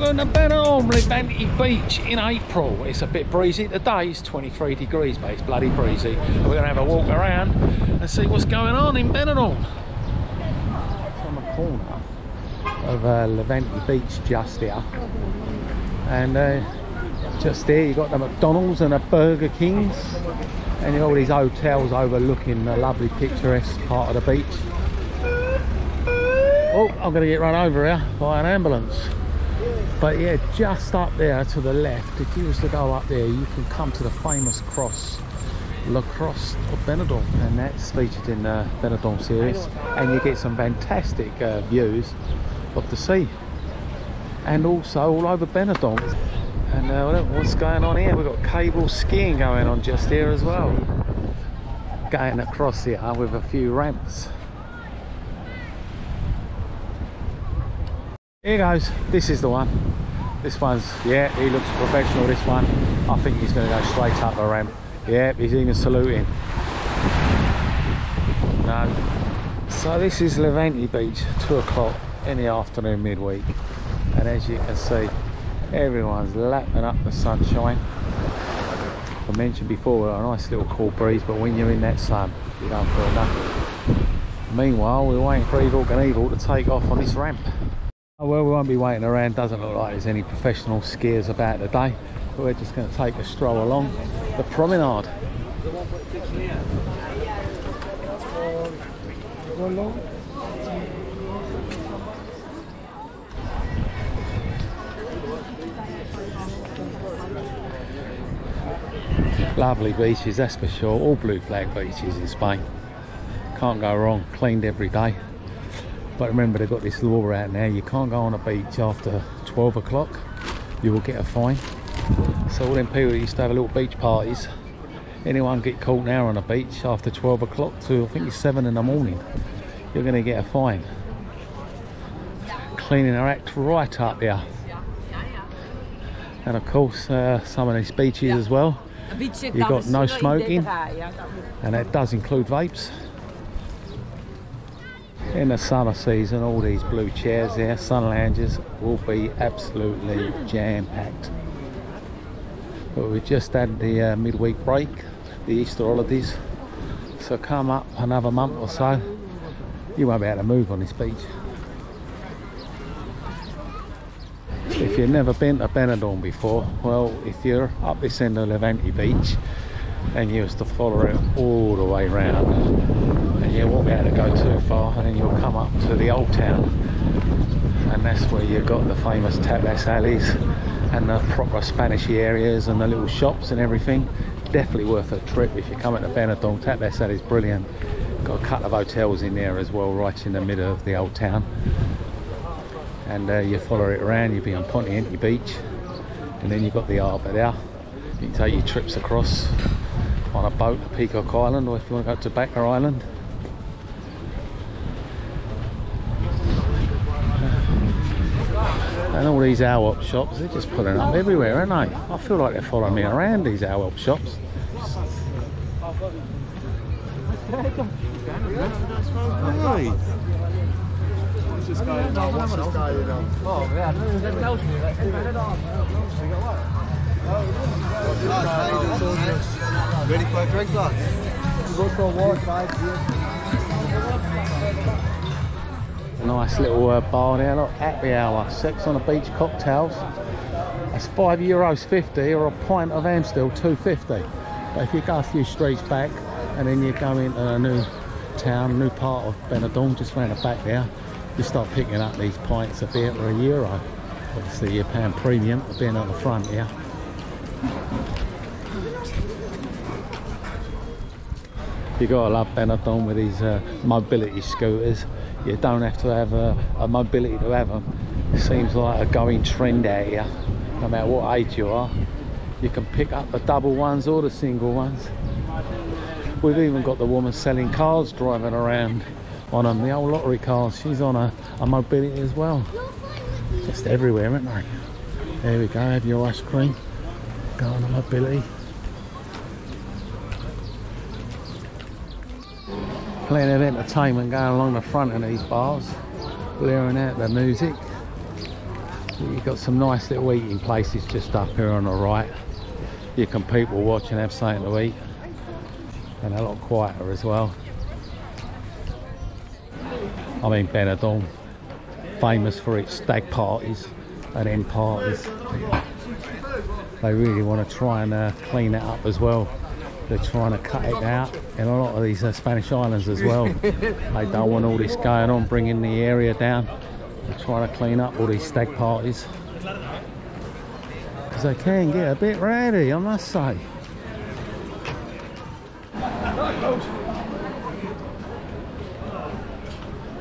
Welcome to Benidorm, Levante Beach in April. It's a bit breezy today, it's 23 degrees, but it's bloody breezy. And we're going to have a walk around and see what's going on in Benidorm. On the corner of uh, Levante Beach just here. And uh, just there you've got the McDonald's and the Burger Kings. And all these hotels overlooking the lovely picturesque part of the beach. Oh, I'm going to get run over here by an ambulance. But yeah, just up there to the left, if you was to go up there, you can come to the famous cross, La Crosse of Benidorm, and that's featured in the Benidorm series. And you get some fantastic uh, views of the sea. And also all over Benidorm. And uh, what's going on here? We've got cable skiing going on just here as well. Going across here with a few ramps. Here goes. This is the one. This one's, yeah, he looks professional, this one. I think he's going to go straight up the ramp. Yeah, he's even saluting. No. So this is Levante Beach, 2 o'clock in the afternoon midweek. And as you can see, everyone's lapping up the sunshine. I mentioned before, a nice little cool breeze, but when you're in that sun, you don't feel nothing. Meanwhile, we're waiting for Evil Knievel to take off on this ramp. Oh, well, we won't be waiting around. Doesn't look like there's any professional skiers about today. But we're just going to take a stroll along the promenade. Lovely beaches, that's for sure. All blue flag beaches in Spain. Can't go wrong. Cleaned every day. But remember, they've got this law out now. You can't go on a beach after 12 o'clock. You will get a fine. So all them people that used to have little beach parties, anyone get caught now on a beach after 12 o'clock to I think it's 7 in the morning, you're going to get a fine. Cleaning their act right up here. And of course, uh, some of these beaches as well, you've got no smoking, and that does include vapes in the summer season all these blue chairs there sun lounges will be absolutely jam-packed. But we just had the uh, midweek break the easter holidays. So come up another month or so you won't be able to move on this beach. If you've never been to Benidorm before well if you're up this end of Levante beach and you used to follow it all the way around. and you won't be able to go too far and then you'll come up to the old town. And that's where you've got the famous tapas alleys and the proper Spanishy areas and the little shops and everything. Definitely worth a trip. If you're coming to Benidorm tapas alley is brilliant. Got a couple of hotels in there as well right in the middle of the old town. And uh, you follow it around you'll be on Pontiente Beach. And then you've got the harbour there. You can take your trips across on a boat to Peacock Island or if you want to go to Backer Island and all these AWOP shops they're just pulling up everywhere aren't they? I feel like they're following me around these AWOP shops. Ready for a drink, lads? Go for a walk, five A nice little uh, bar there, look, happy hour, sex on the beach cocktails. That's five euros 50 or a pint of Amstel 250. But if you go a few streets back and then you go into a new town, new part of Benidorm, just round the back there, you start picking up these pints of beer for a euro. Obviously you're paying premium for being on the front here. You gotta love Benidorm with these uh, mobility scooters. You don't have to have a, a mobility to have them. It seems like a going trend out here. No matter what age you are, you can pick up the double ones or the single ones. We've even got the woman selling cars driving around on them, the old lottery cars. She's on a, a mobility as well. Just everywhere, aren't they? There we go, have your ice cream. Go on a mobility. Plenty of entertainment going along the front of these bars, blaring out the music. You've got some nice little eating places just up here on the right. You can people watch and have something to eat. And a lot quieter as well. I mean Benidorm, famous for its stag parties and end parties. They really want to try and uh, clean it up as well. They're trying to cut it out in a lot of these uh, Spanish islands as well. they don't want all this going on, bringing the area down. They're trying to clean up all these stag parties. Because they can get a bit rowdy, I must say.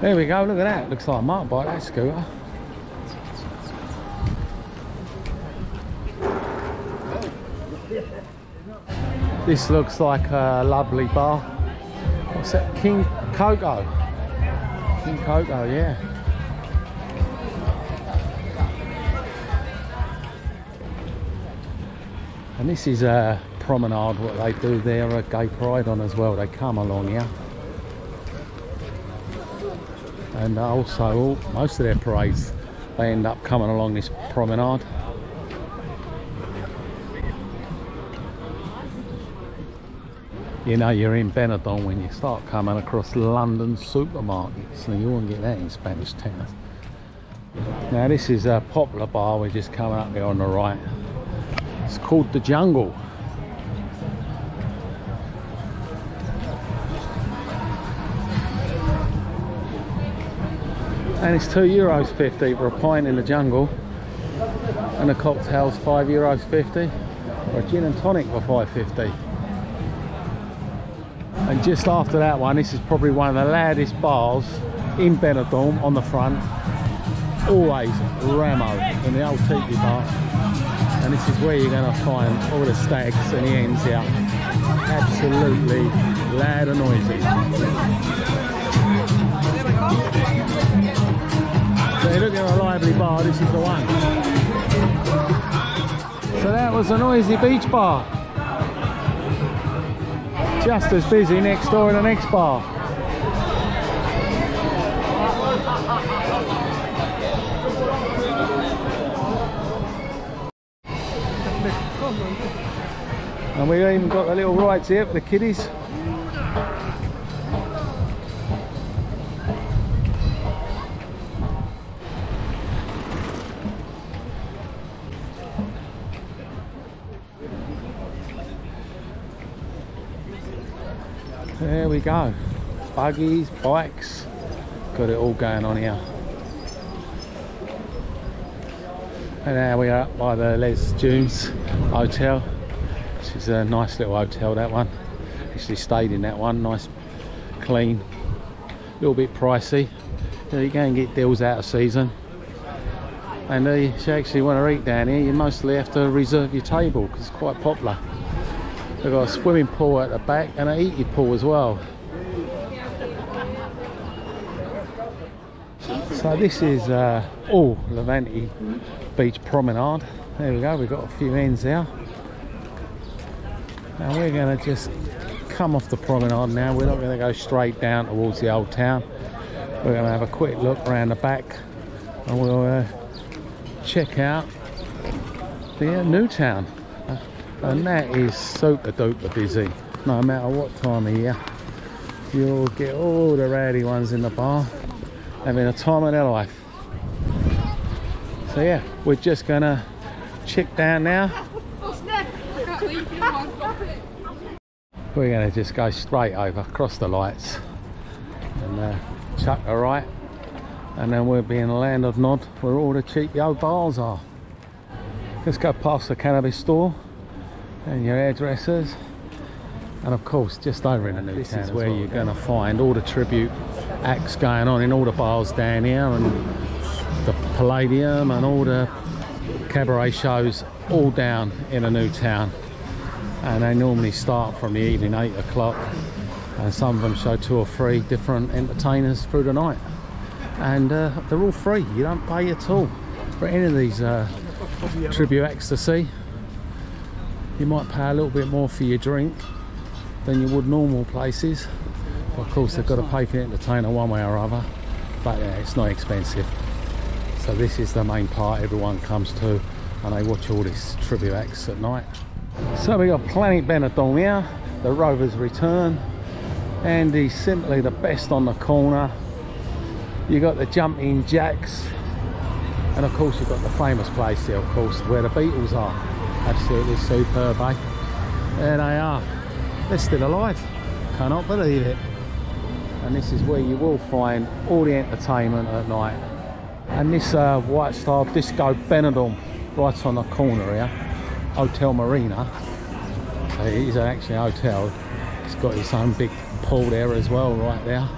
There we go, look at that. Looks like a motorbike, that scooter. This looks like a lovely bar. What's that? King Coco. King Coco, yeah. And this is a promenade, what they do there, a gay pride on as well. They come along here. And also, oh, most of their parades, they end up coming along this promenade. You know you're in Benidorm when you start coming across London supermarkets and you won't get that in Spanish Town. Now this is a popular bar we're just coming up here on the right. It's called The Jungle. And it's two euros 50 for a pint in the jungle and a cocktail's five euros 50 or a gin and tonic for 550 and just after that one this is probably one of the loudest bars in Benidorm on the front. Always Ramo in the old tiki bar. And this is where you're going to find all the stags and the ends out absolutely loud and noisy. So you're looking at a lively bar this is the one. So that was a noisy beach bar just as busy next door in the next bar. And we've even got the little rides here for the kiddies. We go. Buggies, bikes, got it all going on here. And now we are up by the Les Dunes Hotel. This is a nice little hotel, that one. Actually stayed in that one, nice, clean, a little bit pricey. You, know, you go and get deals out of season. And uh, if you actually want to eat down here, you mostly have to reserve your table because it's quite popular. They've got a swimming pool at the back and an eating pool as well. So this is uh, all Levante Beach Promenade. There we go, we've got a few ends there. Now we're going to just come off the promenade now. We're not going to go straight down towards the old town. We're going to have a quick look around the back and we'll uh, check out the uh, new town and that is super duper busy. No matter what time of year you'll get all the rowdy ones in the bar having a time of their life. So yeah we're just gonna check down now. We're gonna just go straight over across the lights and uh, chuck a right. And then we'll be in the land of nod where all the cheap old bars are. Let's go past the cannabis store and your hairdressers and of course just over in the new this town is where well, you're going to find all the tribute acts going on in all the bars down here and the palladium and all the cabaret shows all down in a new town. And they normally start from the evening 8 o'clock and some of them show two or three different entertainers through the night. And uh, they're all free you don't pay at all for any of these uh, tribute acts to see you might pay a little bit more for your drink than you would normal places but of course they've got to pay for the entertainer one way or other but yeah it's not expensive So this is the main part everyone comes to and they watch all this tribute acts at night. So we got Planet Benidorm here, the Rovers return, and he's simply the best on the corner. You got the jumping jacks, and of course you've got the famous place here, of course, where the Beatles are. Absolutely superb, eh? There they are. They're still alive. Cannot believe it. And this is where you will find all the entertainment at night. And this uh, White Star Disco Benidorm, right on the corner here, Hotel Marina. It is actually a hotel. It's got its own big pool there as well, right there.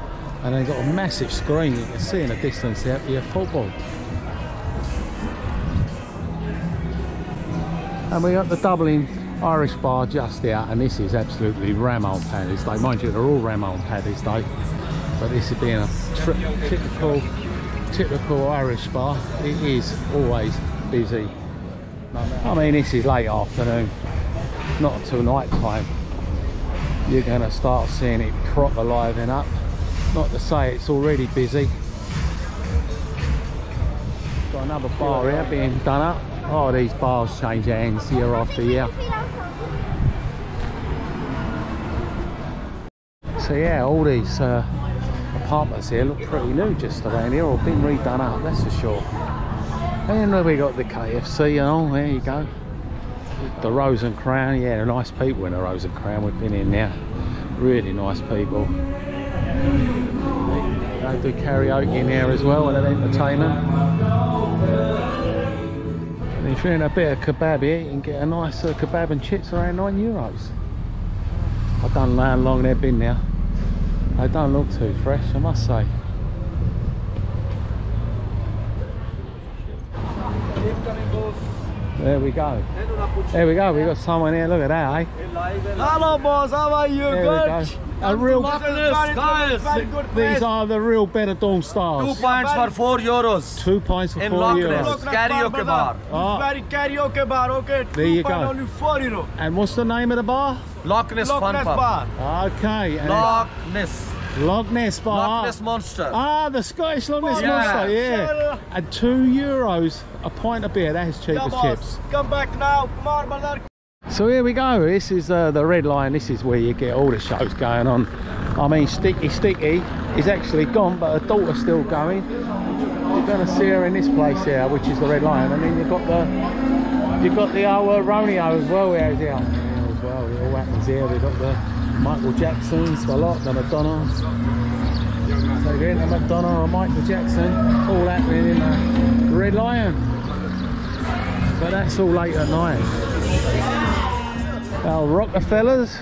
And they've got a massive screen you can see in the distance there, your football. And we got the Dublin Irish bar just there, and this is absolutely ram Ramon Paddy's Day. Mind you, they're all ram Ramon Paddy's Day, but this is being a typical, typical Irish bar. It is always busy. I mean, this is late afternoon, not until night time. You're going to start seeing it proper liven up. Not to say it's already busy. Got another bar here being done up. Oh, these bars change hands year after year. So yeah, all these uh, apartments here look pretty new just around here, or been redone up, that's for sure. And then we got the KFC, you know, there you go. The Rose and Crown, yeah, nice people in the Rose and Crown. We've been in there, really nice people. They do karaoke in there as well and an entertainment. And if you're in a bit of kebab here, you can get a nice uh, kebab and chips around 9 euros. I don't know how long they've been there. They don't look too fresh, I must say. There we go. There we go. We got someone here. Look at that, eh? Hello, boss. How are you? There we go. A real. This, guys. These are the real Benidorm Two stars. pints for four euros Two pints for in four Loch euros. Ness karaoke bar. Oh. Very karaoke bar, okay? There you Two pound go. Only four euro. And what's the name of the bar? Loch Ness Loch Ness bar. Okay. and- Loch Ness. Loch Ness bar. Loch Ness Monster. Ah, the Scottish Loch Ness Yeah. Monster, yeah. And two euros a pint of beer. That is cheap as chips. Come back now. Come on, brother. So here we go. This is uh, the Red Lion. This is where you get all the shows going on. I mean, Sticky Vicky is actually gone, but her daughter's still going. You're going to see her in this place here, which is the Red Lion, I mean, you've got the you've got the old uh, Romeo as well here, here as well. It all happens here. We've got the Michael Jacksons, a lot, the Madonnas. So again, the Madonna Michael Jackson, all happening in the Red Lion. But that's all late at night. Our Rockefellers.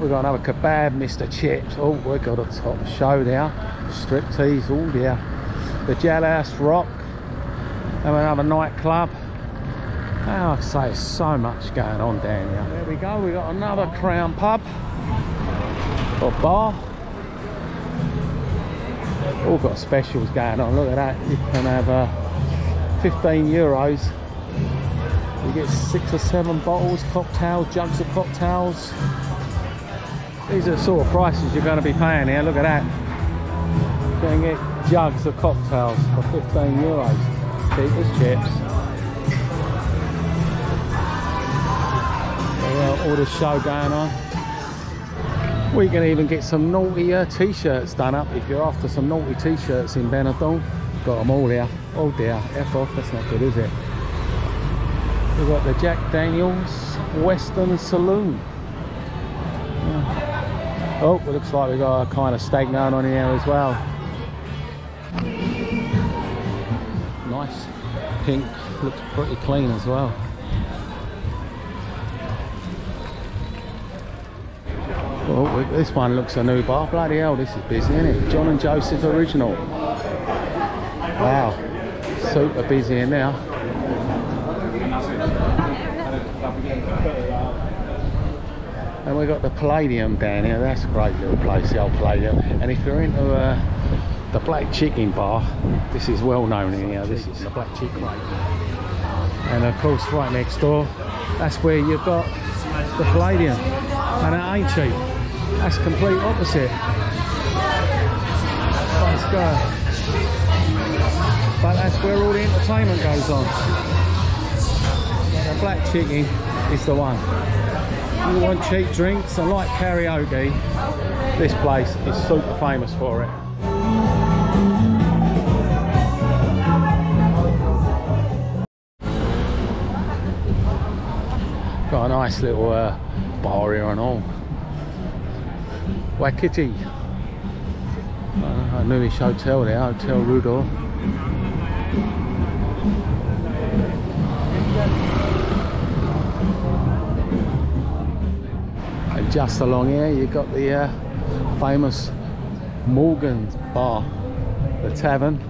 We've got another kebab, Mr. Chips. Oh, we've got a top show there. Striptease, oh dear. The Jailhouse Rock. And we have another nightclub. Oh, I say so much going on down here. There we go, We've got another Crown Pub. Or bar. All got specials going on. Look at that. You can have uh, 15 euros you get six or seven bottles, cocktails, jugs of cocktails. These are the sort of prices you're going to be paying here. Look at that. You can jugs of cocktails for 15 euros. Cheap as chips. All this show going on. We can even get some naughty uh, t-shirts done up if you're after some naughty t-shirts in Benidorm. Got them all here. Oh dear, F off, that's not good, is it? We've got the Jack Daniels Western Saloon. Oh, it looks like we've got a kind of stag going on here as well. Nice pink, looks pretty clean as well. Oh, this one looks a new bar. Bloody hell, this is busy, isn't it? John and Joseph Original. Wow, super busy in there. And we've got the Palladium down here. That's a great little place, the old Palladium. And if you're into uh, the Black Chicken Bar, this is well known in here. This is the Black Chicken Bar. And of course, right next door, that's where you've got the Palladium. And it ain't cheap. That's complete opposite. Let's go. but that's where all the entertainment goes on. The Black Chicken is the one. You want cheap drinks and like karaoke, this place is super famous for it. Got a nice little uh, bar here and all. Waikiki. Uh, a newish hotel there, Hotel Rudor. Just along here you've got the uh, famous Morgan's Bar, the tavern.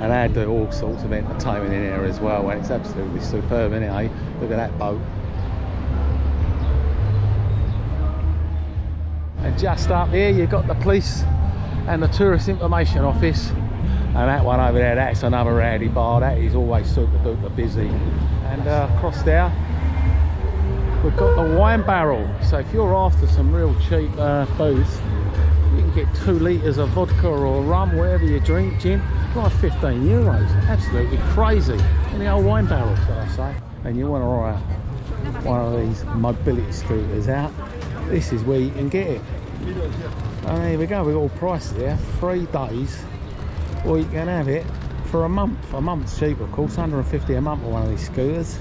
And they do all sorts of entertainment in here as well, and it's absolutely superb, it? eh? Look at that boat. And just up here you've got the police and the tourist information office. And that one over there, that's another rowdy bar. That is always super duper busy. And uh, across there, we've got the wine barrel. So if you're after some real cheap uh, booze, you can get two litres of vodka or rum, whatever you drink, gin, like 15 euros. Absolutely crazy. In the old wine barrel, shall I say. And you want to ride one of these mobility scooters out, this is where you can get it. And there we go, we've got all prices there, three days, or you can have it for a month. A month's cheap, of course, 150 a month for one of these scooters.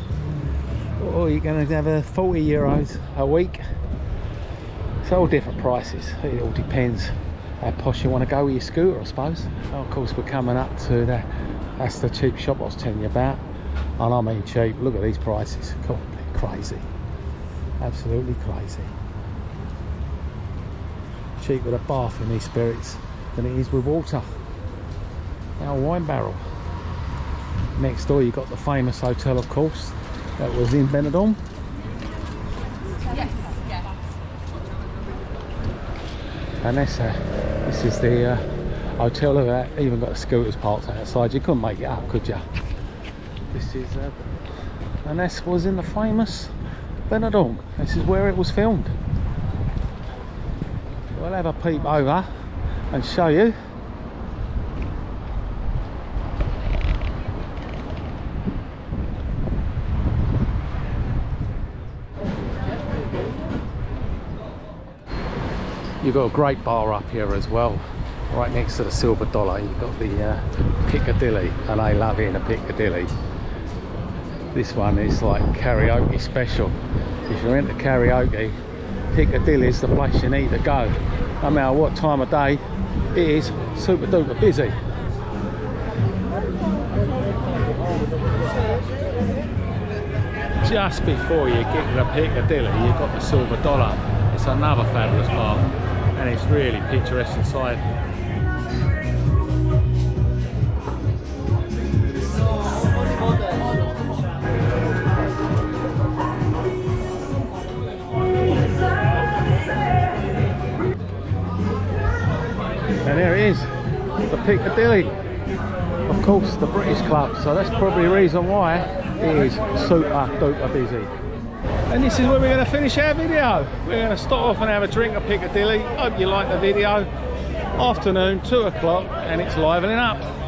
Or you're going to have a 40 euros a week. It's all different prices. It all depends how posh you want to go with your scooter, I suppose. Oh, of course, we're coming up to the, that's the cheap shop I was telling you about. And I mean cheap, look at these prices. They're crazy. Absolutely crazy. Cheap with a bath in these spirits than it is with water. Our wine barrel. Next door, you've got the famous hotel, of course, that was in Benidorm. And this, uh, this is the uh, hotel of that. Even got the scooters parked outside. You couldn't make it up, could you? This is, uh, and was in the famous Benidorm. This is where it was filmed. We'll have a peep over and show you. You've got a great bar up here as well, right next to the Silver Dollar. You've got the uh, Piccadilly, and I love in a Piccadilly. This one is like karaoke special. If you're into karaoke, Piccadilly is the place you need to go. No matter what time of day, it is super duper busy. Just before you get to the Piccadilly, you've got the Silver Dollar. It's another fabulous bar, and it's really picturesque inside. And there it is, the Piccadilly. Of course, the British Club, so that's probably the reason why it is super duper busy. And this is where we're going to finish our video. We're going to stop off and have a drink at Piccadilly. Hope you like the video. Afternoon, 2 o'clock, and it's livening up.